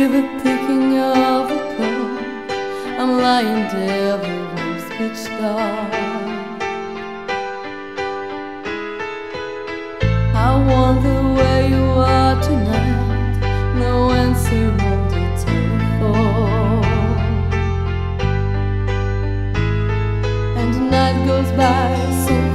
hear the ticking of the clock. I'm lying to the room's pitch dark. I wonder where you are tonight. No answer on the telephone. And the night goes by so